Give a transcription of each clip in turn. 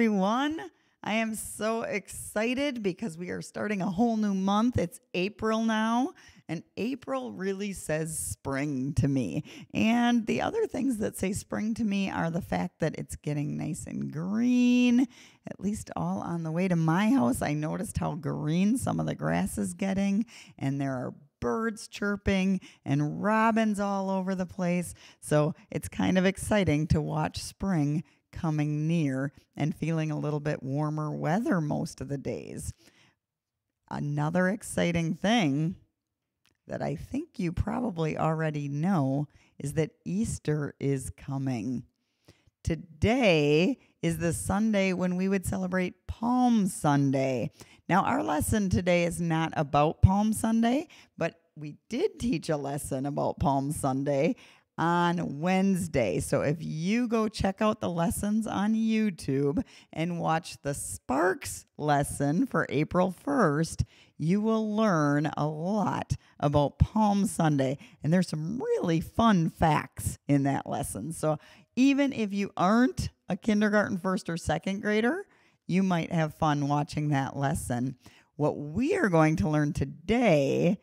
Everyone. I am so excited because we are starting a whole new month. It's April now, and April really says spring to me. And the other things that say spring to me are the fact that it's getting nice and green, at least all on the way to my house. I noticed how green some of the grass is getting, and there are birds chirping and robins all over the place. So it's kind of exciting to watch spring coming near and feeling a little bit warmer weather most of the days. Another exciting thing that I think you probably already know is that Easter is coming. Today is the Sunday when we would celebrate Palm Sunday. Now, our lesson today is not about Palm Sunday, but we did teach a lesson about Palm Sunday on Wednesday. So if you go check out the lessons on YouTube and watch the Sparks lesson for April 1st, you will learn a lot about Palm Sunday. And there's some really fun facts in that lesson. So even if you aren't a kindergarten first or second grader, you might have fun watching that lesson. What we are going to learn today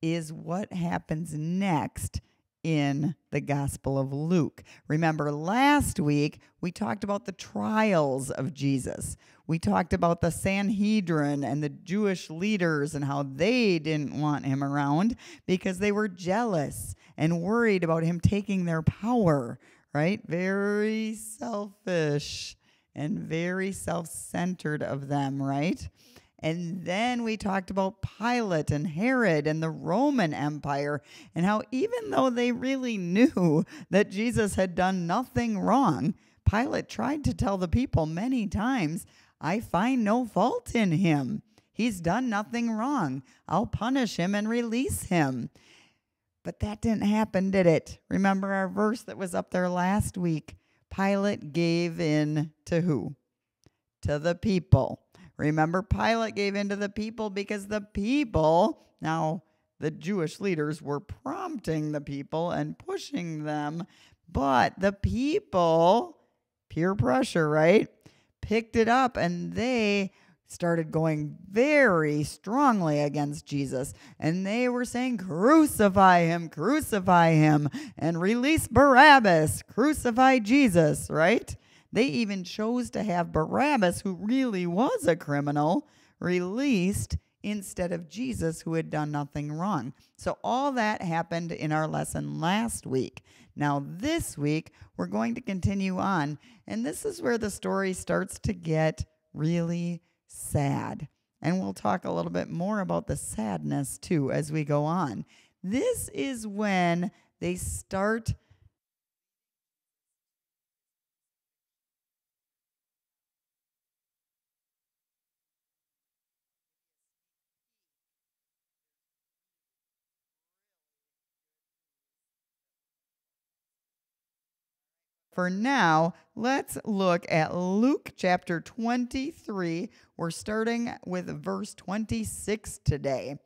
is what happens next in the Gospel of Luke. Remember, last week we talked about the trials of Jesus. We talked about the Sanhedrin and the Jewish leaders and how they didn't want him around because they were jealous and worried about him taking their power, right? Very selfish and very self centered of them, right? And then we talked about Pilate and Herod and the Roman Empire, and how even though they really knew that Jesus had done nothing wrong, Pilate tried to tell the people many times, I find no fault in him. He's done nothing wrong. I'll punish him and release him. But that didn't happen, did it? Remember our verse that was up there last week? Pilate gave in to who? To the people. Remember, Pilate gave in to the people because the people, now the Jewish leaders were prompting the people and pushing them, but the people, peer pressure, right, picked it up and they started going very strongly against Jesus. And they were saying, Crucify him, crucify him, and release Barabbas, crucify Jesus, right? They even chose to have Barabbas, who really was a criminal, released instead of Jesus, who had done nothing wrong. So, all that happened in our lesson last week. Now, this week, we're going to continue on. And this is where the story starts to get really sad. And we'll talk a little bit more about the sadness too as we go on. This is when they start For now, let's look at Luke chapter 23. We're starting with verse 26 today.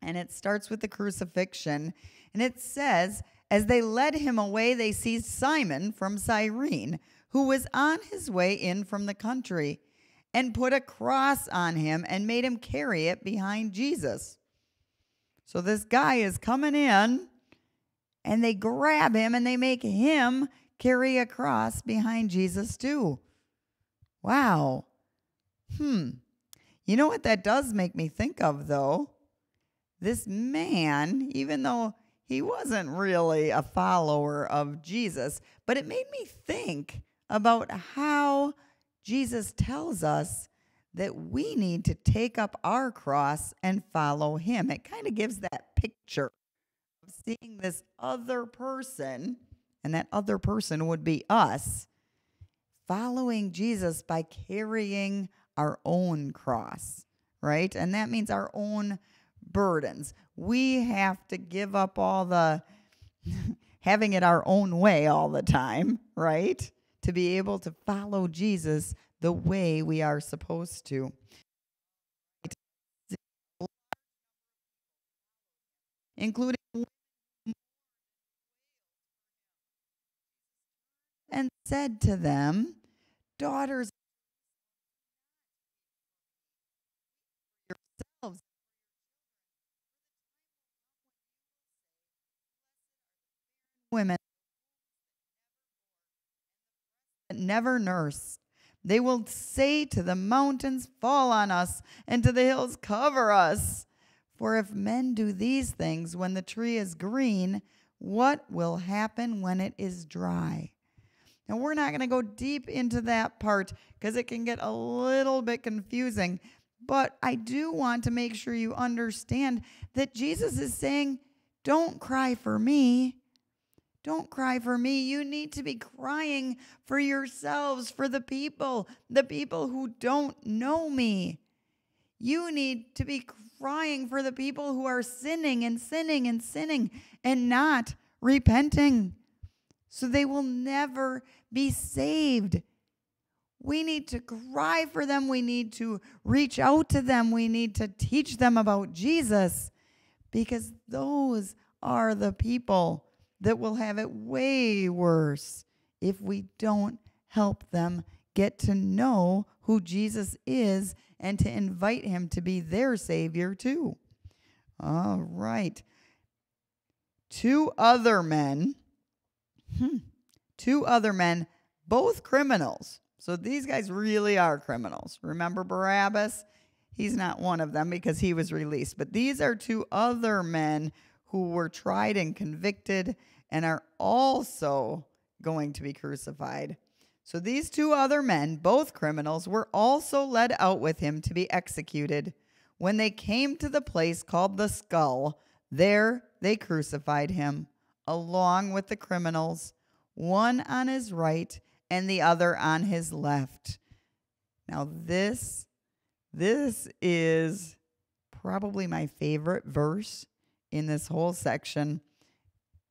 And it starts with the crucifixion. And it says, As they led him away, they seized Simon from Cyrene, who was on his way in from the country, and put a cross on him and made him carry it behind Jesus. So this guy is coming in, and they grab him and they make him carry a cross behind Jesus too. Wow. Hmm. You know what that does make me think of, though? This man, even though he wasn't really a follower of Jesus, but it made me think about how Jesus tells us that we need to take up our cross and follow him. It kind of gives that picture of seeing this other person and that other person would be us, following Jesus by carrying our own cross, right? And that means our own burdens. We have to give up all the having it our own way all the time, right? To be able to follow Jesus the way we are supposed to. Including and said to them, daughters yourselves women that never nurse. They will say to the mountains fall on us and to the hills cover us for if men do these things when the tree is green what will happen when it is dry and we're not going to go deep into that part because it can get a little bit confusing. But I do want to make sure you understand that Jesus is saying, Don't cry for me. Don't cry for me. You need to be crying for yourselves, for the people, the people who don't know me. You need to be crying for the people who are sinning and sinning and sinning and not repenting so they will never be saved. We need to cry for them. We need to reach out to them. We need to teach them about Jesus because those are the people that will have it way worse if we don't help them get to know who Jesus is and to invite him to be their Savior too. All right. Two other men Hmm. Two other men, both criminals. So these guys really are criminals. Remember Barabbas? He's not one of them because he was released. But these are two other men who were tried and convicted and are also going to be crucified. So these two other men, both criminals, were also led out with him to be executed. When they came to the place called the skull, there they crucified him along with the criminals, one on his right and the other on his left. Now this this is probably my favorite verse in this whole section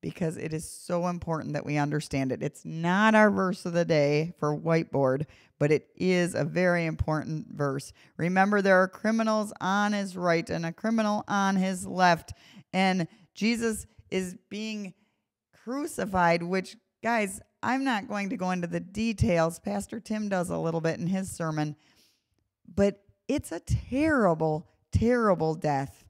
because it is so important that we understand it. It's not our verse of the day for whiteboard, but it is a very important verse. Remember, there are criminals on his right and a criminal on his left, and Jesus is being crucified, which, guys, I'm not going to go into the details. Pastor Tim does a little bit in his sermon, but it's a terrible, terrible death.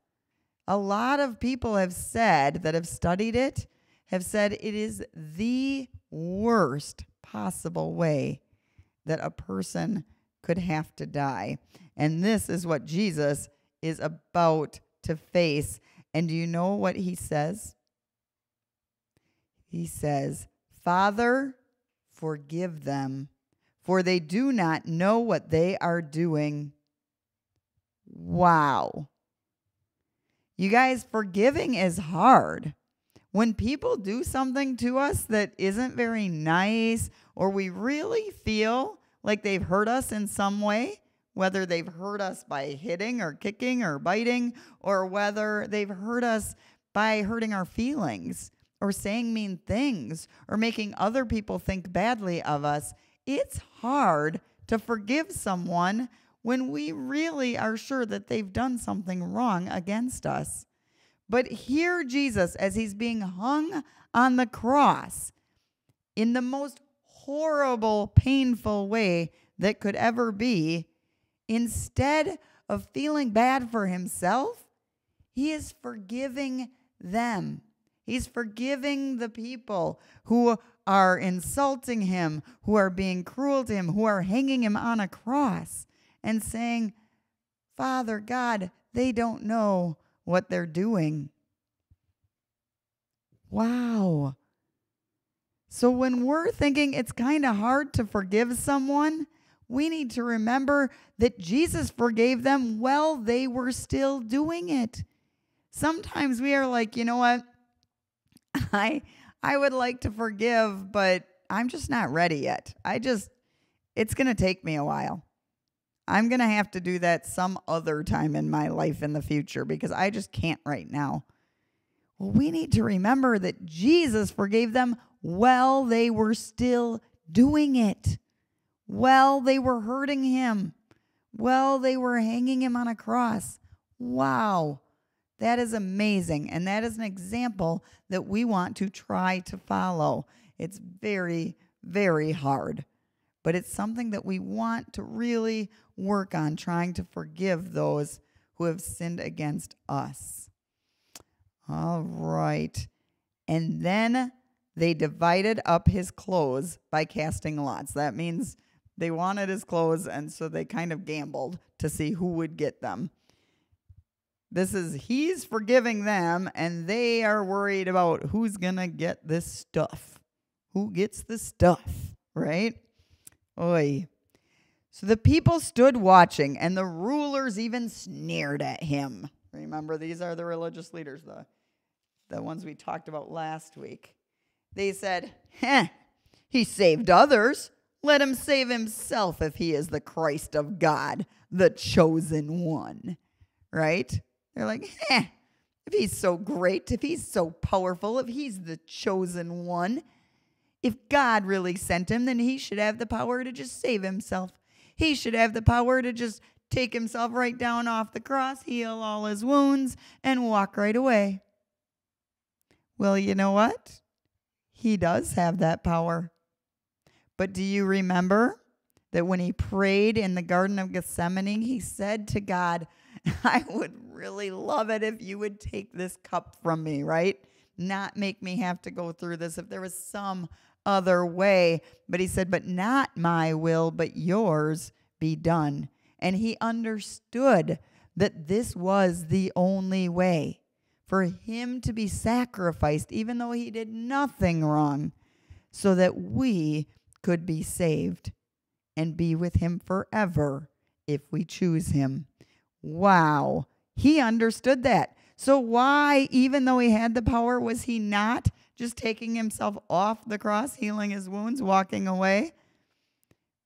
A lot of people have said that have studied it have said it is the worst possible way that a person could have to die. And this is what Jesus is about to face. And do you know what he says? He says, Father, forgive them, for they do not know what they are doing. Wow. You guys, forgiving is hard. When people do something to us that isn't very nice, or we really feel like they've hurt us in some way, whether they've hurt us by hitting or kicking or biting, or whether they've hurt us by hurting our feelings or saying mean things or making other people think badly of us, it's hard to forgive someone when we really are sure that they've done something wrong against us. But here, Jesus, as he's being hung on the cross in the most horrible, painful way that could ever be, instead of feeling bad for himself, he is forgiving them. He's forgiving the people who are insulting him, who are being cruel to him, who are hanging him on a cross, and saying, Father God, they don't know what they're doing. Wow. So when we're thinking it's kind of hard to forgive someone, we need to remember that Jesus forgave them while they were still doing it. Sometimes we are like, you know what? I I would like to forgive, but I'm just not ready yet. I just it's going to take me a while. I'm going to have to do that some other time in my life in the future because I just can't right now. Well, we need to remember that Jesus forgave them while they were still doing it, while they were hurting him, while they were hanging him on a cross. Wow. That is amazing. And that is an example that we want to try to follow. It's very, very hard. but it's something that we want to really work on, trying to forgive those who have sinned against us. All right. And then they divided up his clothes by casting lots. That means they wanted his clothes, and so they kind of gambled to see who would get them. This is, he's forgiving them, and they are worried about who's going to get this stuff. Who gets the stuff, right? Oi. So the people stood watching, and the rulers even sneered at him. Remember, these are the religious leaders, the, the ones we talked about last week. They said, Heh, he saved others. Let him save himself if he is the Christ of God, the chosen one. Right? They're like, Heh, if he's so great, if he's so powerful, if he's the chosen one, if God really sent him, then he should have the power to just save himself. He should have the power to just take himself right down off the cross, heal all his wounds, and walk right away. Well, you know what? He does have that power. But do you remember that when he prayed in the Garden of Gethsemane, he said to God, I would really love it if you would take this cup from me, right? Not make me have to go through this. If there was some other way. But he said, But not my will, but yours be done. And he understood that this was the only way for him to be sacrificed, even though he did nothing wrong, so that we could be saved and be with him forever if we choose him. Wow. He understood that. So, why, even though he had the power, was he not just taking himself off the cross, healing his wounds, walking away?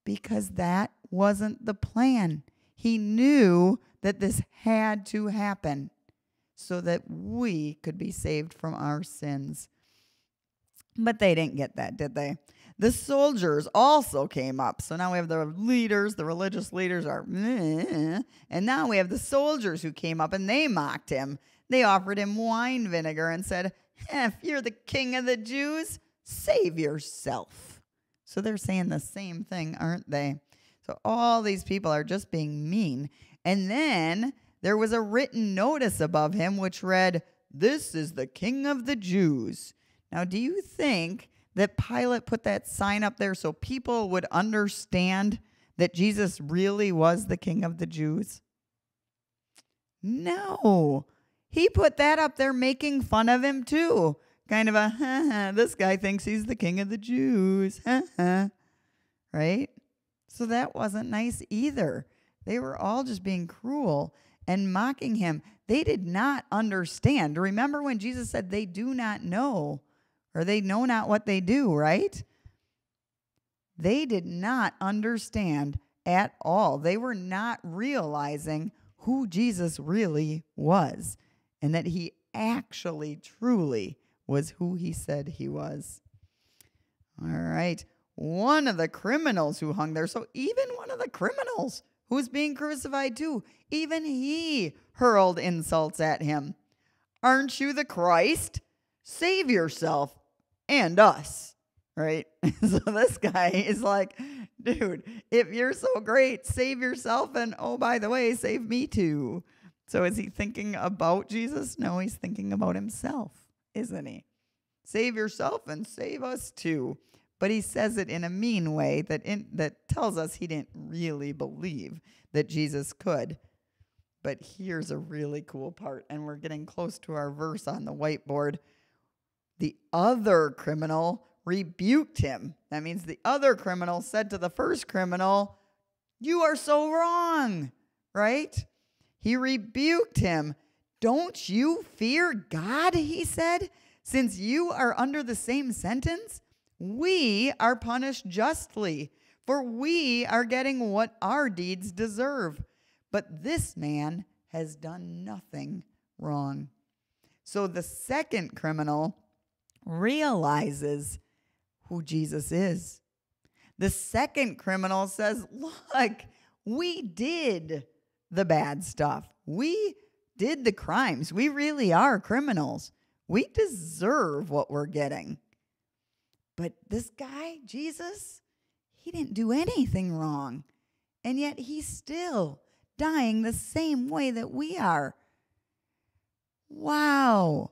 Because that wasn't the plan. He knew that this had to happen so that we could be saved from our sins. But they didn't get that, did they? The soldiers also came up. So now we have the leaders, the religious leaders are, and now we have the soldiers who came up and they mocked him. They offered him wine vinegar and said, if you're the king of the Jews, save yourself. So they're saying the same thing, aren't they? So all these people are just being mean. And then there was a written notice above him which read, This is the king of the Jews. Now, do you think that Pilate put that sign up there so people would understand that Jesus really was the king of the Jews? No. He put that up there making fun of him too. Kind of a, ha, ha, this guy thinks he's the king of the Jews. Ha. Right? So that wasn't nice either. They were all just being cruel and mocking him. They did not understand. Remember when Jesus said, They do not know, or they know not what they do, right? They did not understand at all. They were not realizing who Jesus really was and that he actually, truly was who he said he was. All right. One of the criminals who hung there, so even one of the criminals who's being crucified too, even he hurled insults at him. Aren't you the Christ? Save yourself and us. Right? so this guy is like, dude, if you're so great, save yourself. And oh, by the way, save me too. So is he thinking about Jesus? No, he's thinking about himself, isn't he? Save yourself and save us too. But he says it in a mean way that in, that tells us he didn't really believe that Jesus could. But here's a really cool part, and we're getting close to our verse on the whiteboard. The other criminal rebuked him. That means the other criminal said to the first criminal, You are so wrong, right? He rebuked him. Don't you fear God? He said. Since you are under the same sentence, we are punished justly, for we are getting what our deeds deserve. But this man has done nothing wrong. So the second criminal realizes who Jesus is. The second criminal says, Look, we did the bad stuff. We did the crimes. We really are criminals. We deserve what we're getting. But this guy, Jesus, he didn't do anything wrong. And yet he's still dying the same way that we are. Wow.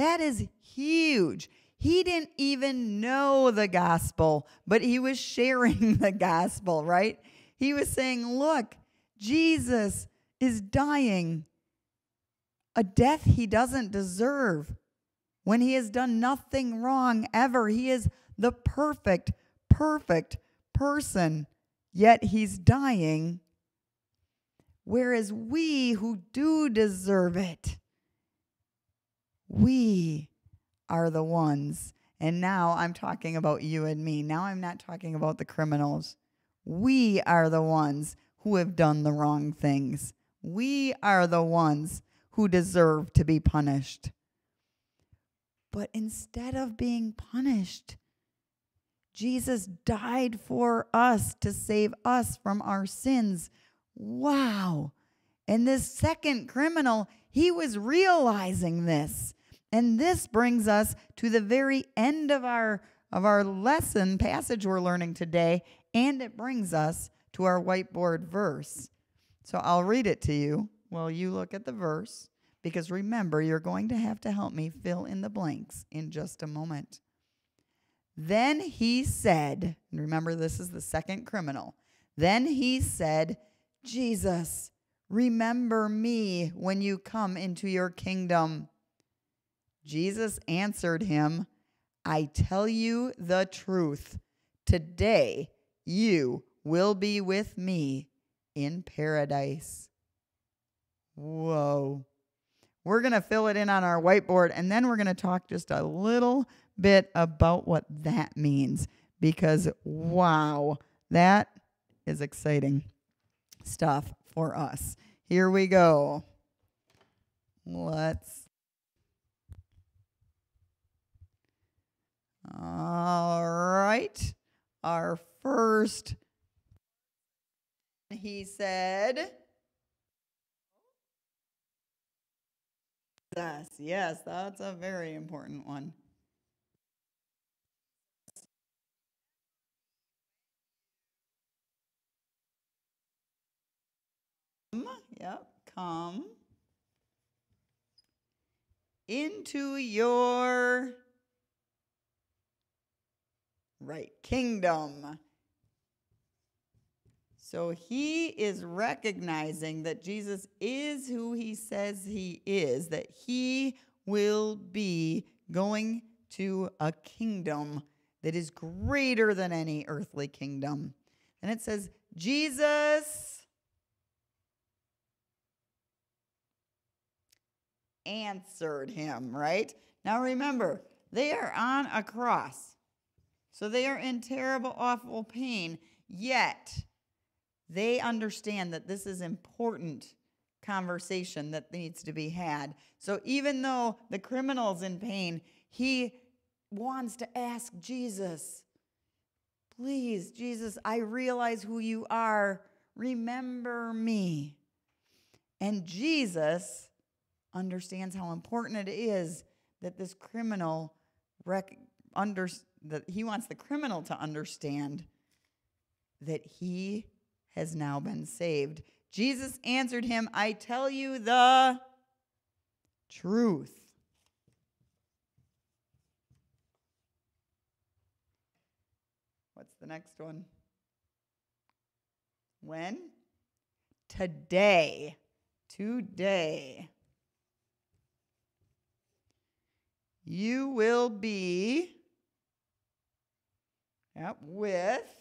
That is huge. He didn't even know the gospel, but he was sharing the gospel, right? He was saying, Look, Jesus is dying a death he doesn't deserve when he has done nothing wrong ever. He is the perfect, perfect person, yet he's dying. Whereas we who do deserve it, we are the ones. And now I'm talking about you and me. Now I'm not talking about the criminals. We are the ones who have done the wrong things. We are the ones who deserve to be punished. But instead of being punished, Jesus died for us to save us from our sins. Wow. And this second criminal, he was realizing this. And this brings us to the very end of our of our lesson passage we're learning today, and it brings us to our whiteboard verse. So I'll read it to you while you look at the verse, because remember, you're going to have to help me fill in the blanks in just a moment. Then he said, remember, this is the second criminal. Then he said, Jesus, remember me when you come into your kingdom. Jesus answered him, I tell you the truth. Today you will be with me in paradise. Whoa. We're going to fill it in on our whiteboard and then we're going to talk just a little bit about what that means because, wow, that is exciting stuff for us. Here we go. Let's All right. Our first, he said, Yes, yes, that's a very important one. Yep, come into your right kingdom. So he is recognizing that Jesus is who he says he is, that he will be going to a kingdom that is greater than any earthly kingdom. And it says, Jesus answered him, right? Now remember, they are on a cross. So they are in terrible, awful pain, yet they understand that this is important conversation that needs to be had. So even though the criminal's in pain, he wants to ask Jesus, Please, Jesus, I realize who you are. Remember me. And Jesus understands how important it is that this criminal rec- under, that he wants the criminal to understand that he has now been saved. Jesus answered him, I tell you the truth. What's the next one? When? Today. Today. You will be Yep, with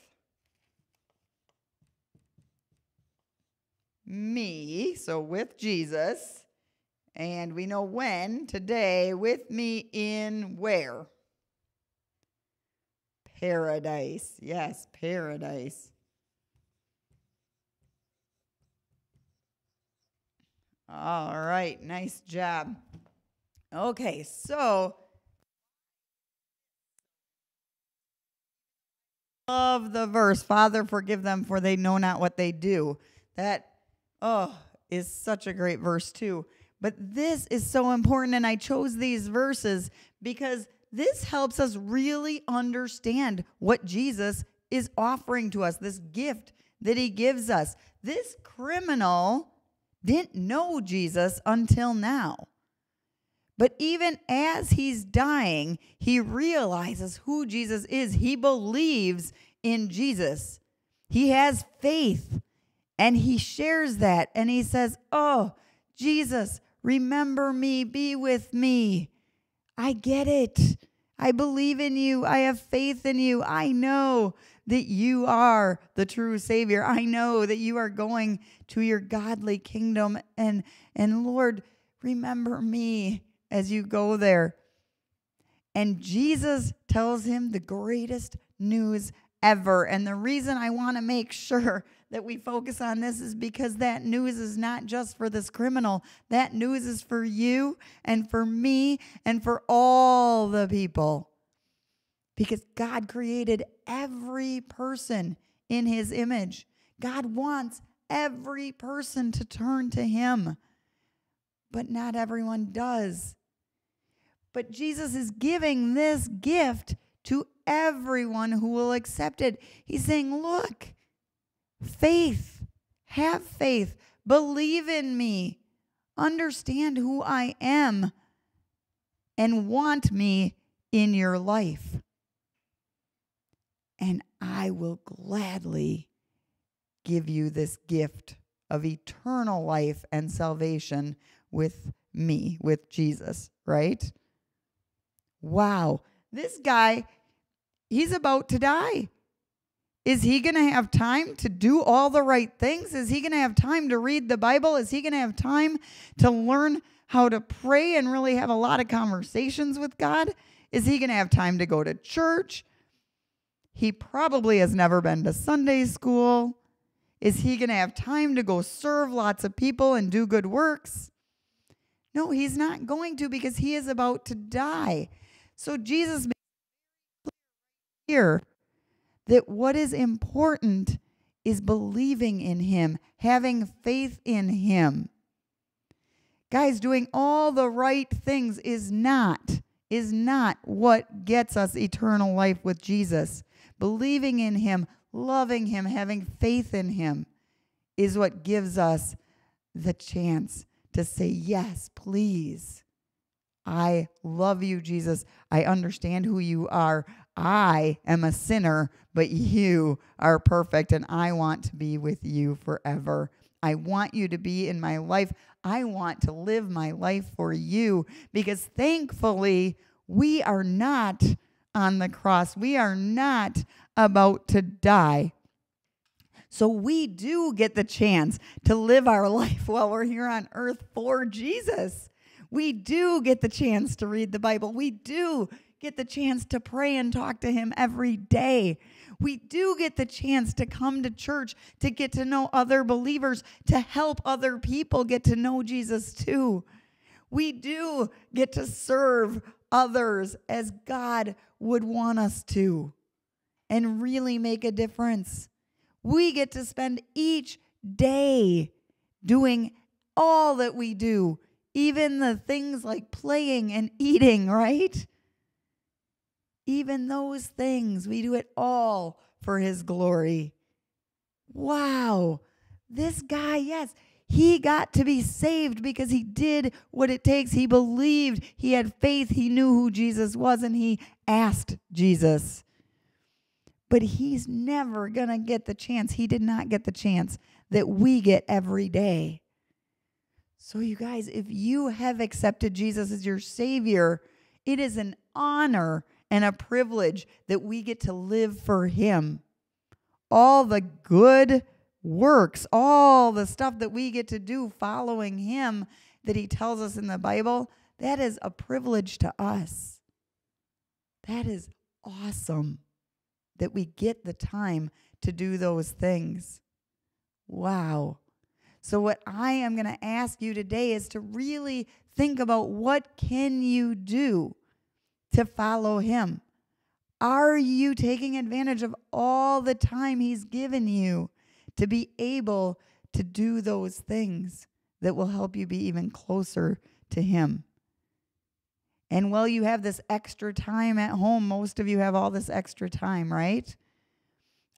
me, so with Jesus. And we know when, today, with me in where? Paradise. Yes, paradise. All right, nice job. Okay, so love the verse, Father, forgive them, for they know not what they do. That, oh, is such a great verse, too. But this is so important, and I chose these verses because this helps us really understand what Jesus is offering to us, this gift that he gives us. This criminal didn't know Jesus until now. But even as he's dying, he realizes who Jesus is. He believes in Jesus. He has faith and he shares that and he says, Oh, Jesus, remember me, be with me. I get it. I believe in you. I have faith in you. I know that you are the true savior. I know that you are going to your godly kingdom and and Lord, remember me as you go there. And Jesus tells him the greatest news ever. And the reason I want to make sure that we focus on this is because that news is not just for this criminal. That news is for you and for me and for all the people. Because God created every person in his image. God wants every person to turn to him, but not everyone does. But Jesus is giving this gift to everyone who will accept it. He's saying, Look, faith, have faith, believe in me, understand who I am, and want me in your life. And I will gladly give you this gift of eternal life and salvation with me, with Jesus, right? Wow. This guy, he's about to die. Is he going to have time to do all the right things? Is he going to have time to read the Bible? Is he going to have time to learn how to pray and really have a lot of conversations with God? Is he going to have time to go to church? He probably has never been to Sunday school. Is he going to have time to go serve lots of people and do good works? No, he's not going to because he is about to die. So Jesus makes clear that what is important is believing in him, having faith in him. Guys, doing all the right things is not is not what gets us eternal life with Jesus. Believing in him, loving him, having faith in him is what gives us the chance to say yes, please. I love you, Jesus. I understand who you are. I am a sinner, but you are perfect, and I want to be with you forever. I want you to be in my life. I want to live my life for you because thankfully, we are not on the cross. We are not about to die. So we do get the chance to live our life while we're here on earth for Jesus. We do get the chance to read the Bible. We do get the chance to pray and talk to Him every day. We do get the chance to come to church, to get to know other believers, to help other people get to know Jesus too. We do get to serve others as God would want us to and really make a difference. We get to spend each day doing all that we do even the things like playing and eating, right? Even those things, we do it all for His glory. Wow. This guy, yes, he got to be saved because he did what it takes. He believed, he had faith, he knew who Jesus was, and he asked Jesus. But he's never going to get the chance. He did not get the chance that we get every day. So, you guys, if you have accepted Jesus as your Savior, it is an honor and a privilege that we get to live for Him. All the good works, all the stuff that we get to do following Him that He tells us in the Bible, that is a privilege to us. That is awesome that we get the time to do those things. Wow. So what I am going to ask you today is to really think about what can you do to follow him? Are you taking advantage of all the time he's given you to be able to do those things that will help you be even closer to him? And while you have this extra time at home, most of you have all this extra time, right?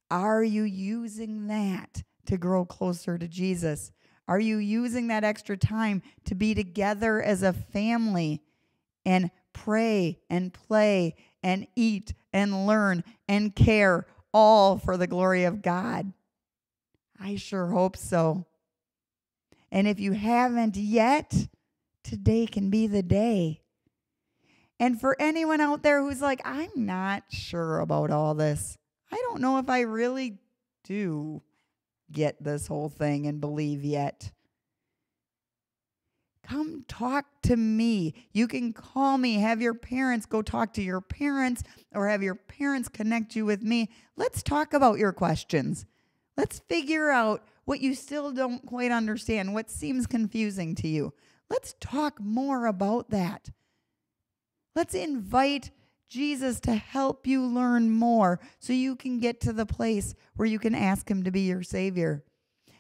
Are you using that to grow closer to Jesus? Are you using that extra time to be together as a family and pray and play and eat and learn and care all for the glory of God? I sure hope so. And if you haven't yet, today can be the day. And for anyone out there who's like, I'm not sure about all this, I don't know if I really do get this whole thing and believe yet. Come talk to me. You can call me, have your parents go talk to your parents, or have your parents connect you with me. Let's talk about your questions. Let's figure out what you still don't quite understand, what seems confusing to you. Let's talk more about that. Let's invite Jesus to help you learn more so you can get to the place where you can ask Him to be your Savior.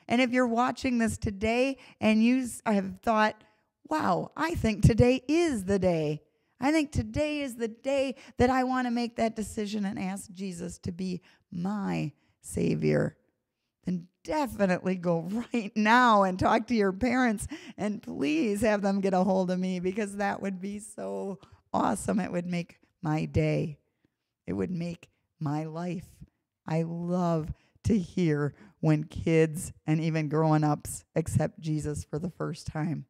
And if you're watching this today and you have thought, wow, I think today is the day. I think today is the day that I want to make that decision and ask Jesus to be my Savior then definitely go right now and talk to your parents and please have them get a hold of me because that would be so awesome. It would make my day, it would make my life. I love to hear when kids and even grown ups accept Jesus for the first time.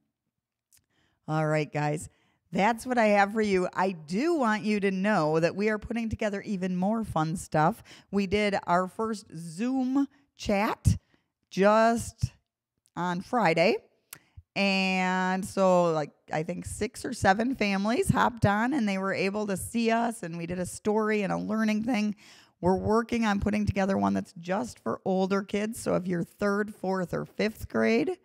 All right, guys. That's what I have for you. I do want you to know that we are putting together even more fun stuff. We did our first Zoom chat just on Friday. And so, like, I think six or seven families hopped on and they were able to see us, and we did a story and a learning thing. We're working on putting together one that's just for older kids. So, if you're third, fourth, or fifth grade,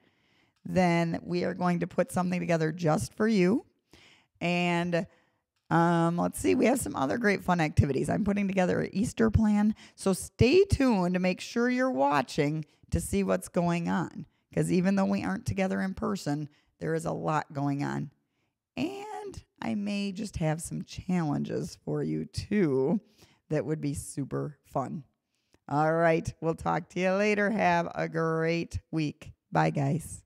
then we are going to put something together just for you. And um, let's see, we have some other great fun activities. I'm putting together an Easter plan. So stay tuned to make sure you're watching to see what's going on. Because even though we aren't together in person, there is a lot going on. And I may just have some challenges for you too that would be super fun. All right, we'll talk to you later. Have a great week. Bye, guys.